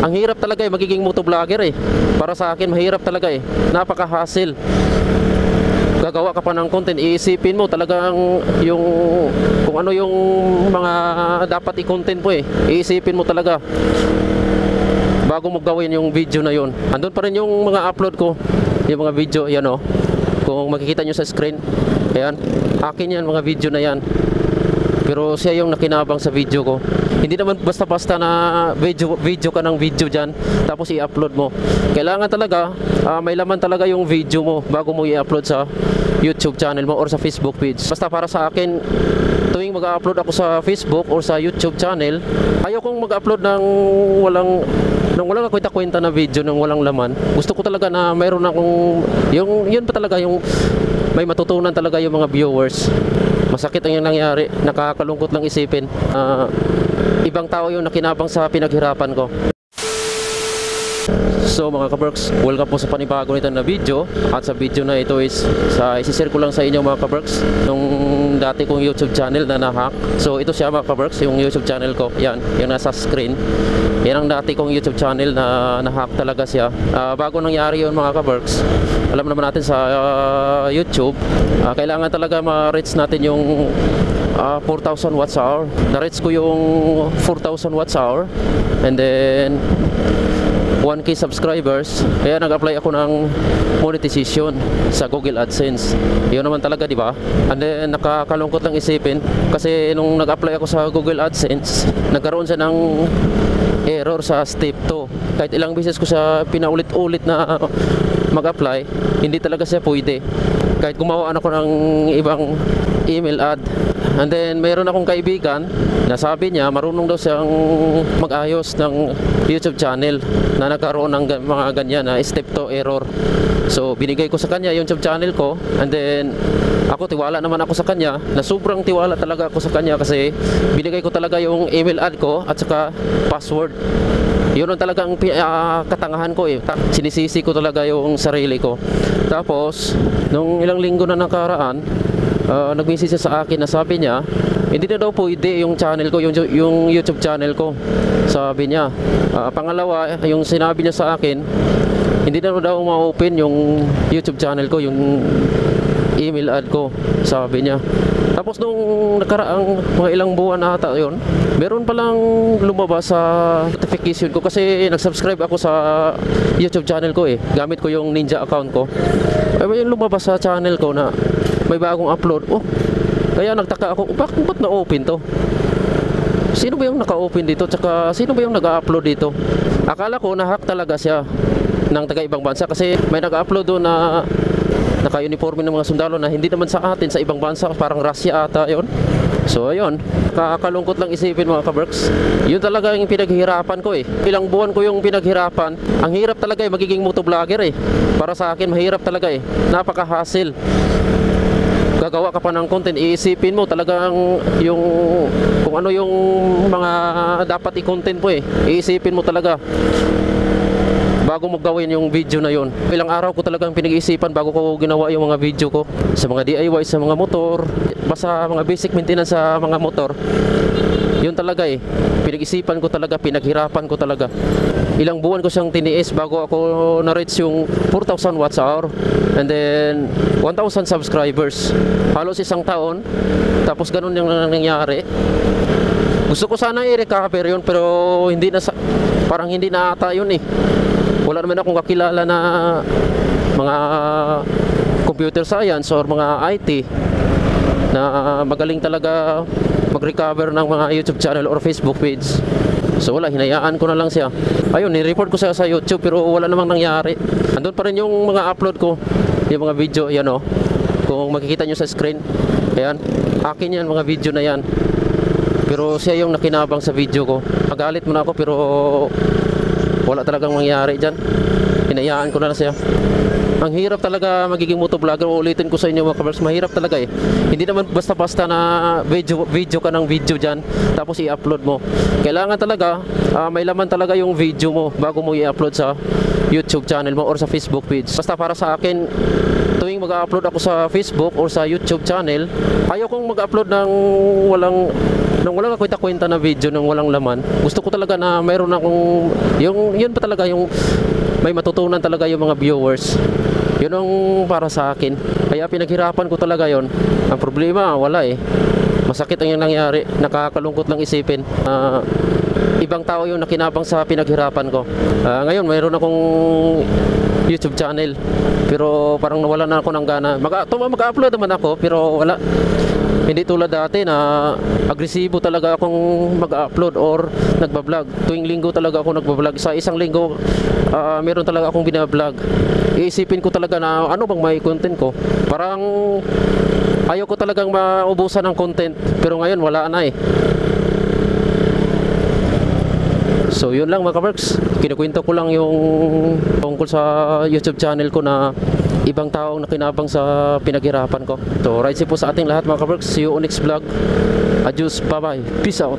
Ang hirap talaga eh, magiging motovlogger eh. Para sa akin, mahirap talaga eh. Napaka-hassle. Gagawa ka pa ng content, iisipin mo talagang yung kung ano yung mga dapat i-content mo eh. Iisipin mo talaga bago mo gawin yung video na yon. Andun pa rin yung mga upload ko, yung mga video, yan o. Kung makikita nyo sa screen, ayan, akin yan, mga video na yan. Pero siya yung nakinabang sa video ko. Hindi naman basta-basta na video, video ka ng video dyan, tapos i-upload mo. Kailangan talaga, ah, may laman talaga yung video mo bago mo i-upload sa YouTube channel mo or sa Facebook page. Basta para sa akin, tuwing mag-upload ako sa Facebook or sa YouTube channel, ayaw kong mag-upload ng walang nang walang kwenta-kwenta na video nang walang laman. Gusto ko talaga na mayroon akong yung yun pa talaga yung may matutunan talaga yung mga viewers. Masakit ang yung nangyari, nakakalungkot lang isipin. Ah, ibang tao yung nakinabang sa pinaghirapan ko. So mga kaberks, welcome po sa panibago nito na video At sa video na ito is sa isishare ko lang sa inyo mga kaberks Nung dati kong YouTube channel na nahack So ito siya mga kaberks, yung YouTube channel ko. Yan, yung nasa screen. Yan ang dati kong YouTube channel na nahack talaga siya. Ah, Bago nangyari yun mga kaberks Alam naman natin sa ah, YouTube ah, Kailangan talaga ma-reach natin yung ah, 4,000 watts hour. Na-reach ko yung 4,000 watts hour. And then 1k subscribers. Kaya nag-apply ako ng monetization sa Google AdSense. Yun naman talaga di ba? And then nakakalungkot lang isipin kasi nung nag-apply ako sa Google AdSense nagkaroon siya ng error sa step 2 kahit ilang beses ko siya pinaulit-ulit na mag-apply hindi talaga siya pwede. Kahit gumawa ako ng ibang email ad and then mayroon akong kaibigan na sabi niya marunong daw siyang mag-ayos ng YouTube channel na nagkaroon ng ga- mga ganyan na step 2 error so binigay ko sa kanya yung YouTube channel ko and then ako tiwala naman ako sa kanya na sobrang tiwala talaga ako sa kanya kasi binigay ko talaga yung email ad ko at saka password yun ang talagang pi- ah, katangahan ko eh. Sinisisi ko talaga yung sarili ko. Tapos, nung ilang linggo na nakaraan, uh, nag-message siya sa akin na sabi niya, hindi na daw pwede yung channel ko, yung, yung YouTube channel ko. Sabi niya. Ah, pangalawa, yung sinabi niya sa akin, hindi na daw ma-open yung YouTube channel ko, yung email ad ko, sabi niya. Tapos nung nakaraang mga ilang buwan ata yon, meron palang lumabas sa notification ko kasi nag-subscribe ako sa YouTube channel ko eh. Gamit ko yung Ninja account ko. Ay may lumabas sa channel ko na may bagong upload. Oh, kaya nagtaka ako, bakit ba't na-open to? Sino ba yung naka-open dito? Tsaka sino ba yung nag-upload dito? Akala ko na-hack talaga siya ng taga-ibang bansa kasi may nag-upload doon na naka-uniforme ng mga sundalo na hindi naman sa atin sa ibang bansa. Parang Russia ata yon so ayun. Kakalungkot lang isipin mga kaberks. Yun talaga yung pinaghihirapan ko eh. Ilang buwan ko yung pinaghirapan. Ang hirap talaga eh magiging motovlogger eh. Para sa akin mahirap talaga eh. Napaka-hassle gagawa ka pa ng content iisipin mo talagang yung kung ano yung mga dapat i-content mo eh iisipin mo talaga bago mo gawin yung video na yon. Ilang araw ko talagang pinag-iisipan bago ko ginawa yung mga video ko sa mga DIY sa mga motor, basta mga basic maintenance sa mga motor. Yun talaga eh. Pinag-isipan ko talaga, pinaghirapan ko talaga. Ilang buwan ko siyang tiniis bago ako na-reach yung 4,000 watts hour and then 1,000 subscribers. Halos isang taon. Tapos ganun yung nangyari. Gusto ko sana i-recover yun pero hindi na sa, parang hindi na ata yun eh. Wala naman akong kakilala na mga computer science or mga IT na magaling talaga mag-recover ng mga YouTube channel or Facebook page. So wala, hinayaan ko na lang siya. Ayun, ni-report ko siya sa YouTube pero wala namang nangyari. Andun pa rin yung mga upload ko, yung mga video, yan o. Kung makikita nyo sa screen, ayan, akin yan, mga video na yan. Pero siya yung nakinabang sa video ko. Magalit mo na ako pero wala talagang mangyari dyan. Hinayaan ko na lang siya. Ang hirap talaga magiging motovlogger. Uulitin ko sa inyo mga kabers, mahirap talaga eh. Hindi naman basta-basta na video, video ka ng video dyan, tapos i-upload mo. Kailangan talaga, ah, may laman talaga yung video mo bago mo i-upload sa YouTube channel mo or sa Facebook page. Basta para sa akin, tuwing mag-upload ako sa Facebook or sa YouTube channel, ayaw kong mag-upload ng walang nung walang kwenta-kwenta na video nung walang laman, gusto ko talaga na mayroon akong yung yun pa talaga yung may matutunan talaga yung mga viewers. Yun ang para sa akin. Kaya pinaghirapan ko talaga yon. Ang problema, wala eh. Masakit ang yung nangyari. Nakakalungkot lang isipin. Ah, ibang tao yung nakinabang sa pinaghirapan ko. Ah, ngayon, mayroon akong YouTube channel. Pero parang nawala na ako ng gana. Mag- mag-upload naman ako, pero wala. Hindi tulad dati na agresibo talaga akong mag-upload or nagbablog. Tuwing linggo talaga ako nagbablog. Sa isang linggo, ah, meron talaga akong binablog. Iisipin ko talaga na ano bang may content ko. Parang ayaw ko talagang maubusan ng content. Pero ngayon wala na eh. So yun lang mga kabarks, kinukwento ko lang yung tungkol sa YouTube channel ko na ibang taong nakinabang sa pinaghirapan ko. So right po sa ating lahat mga kabarks, see you on next vlog. Adios, bye bye, peace out.